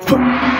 Yeah!